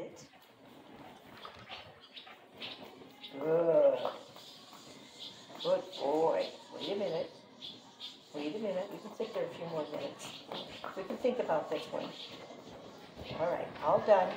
it. Good. Good boy. Wait a minute. Wait a minute. We can sit there a few more minutes. We can think about this one. All right, all done.